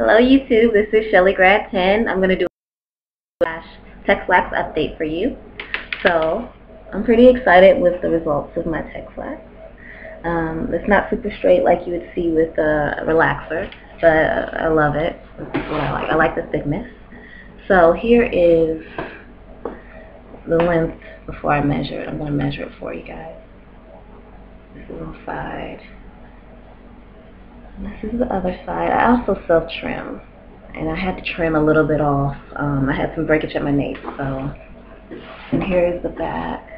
Hello YouTube, this is Shelly Grad 10. I'm going to do a flash Texlax update for you. So, I'm pretty excited with the results of my Texlax. Um, it's not super straight like you would see with a relaxer, but I love it. I like. I like the thickness. So here is the length before I measure it. I'm going to measure it for you guys. This is side. This is the other side. I also self-trim. And I had to trim a little bit off. Um, I had some breakage at my nape, so. And here is the back.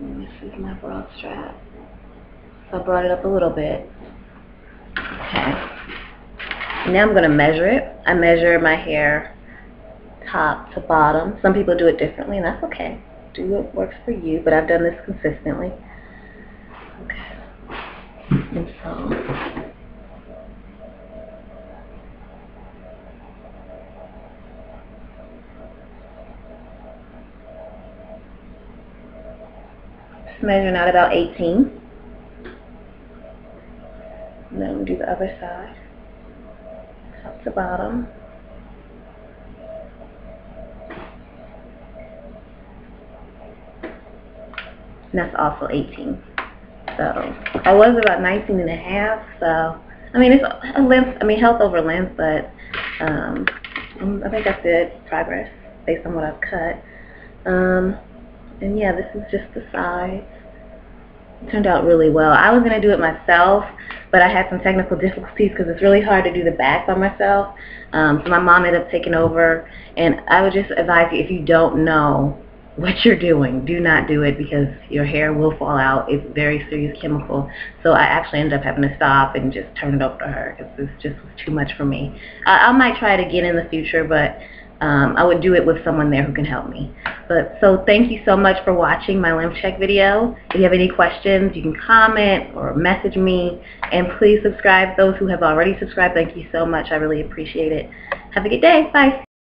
And this is my bra strap. So I brought it up a little bit. Okay. Now I'm going to measure it. I measure my hair top to bottom. Some people do it differently, and that's okay do what works for you, but I've done this consistently. Okay. And so measuring out about 18. And then we do the other side, top to bottom. And that's also 18. So I was about 19 and a half. So I mean, it's a length. I mean, health over length, but um, I think that's good progress based on what I've cut. Um, and yeah, this is just the size. It turned out really well. I was gonna do it myself, but I had some technical difficulties because it's really hard to do the back by myself. Um, so my mom ended up taking over, and I would just advise you if you don't know what you're doing. Do not do it because your hair will fall out. It's very serious chemical. So I actually ended up having to stop and just turn it over to her because this just was too much for me. I, I might try it again in the future, but um, I would do it with someone there who can help me. But so thank you so much for watching my length check video. If you have any questions, you can comment or message me. And please subscribe. Those who have already subscribed, thank you so much. I really appreciate it. Have a good day. Bye.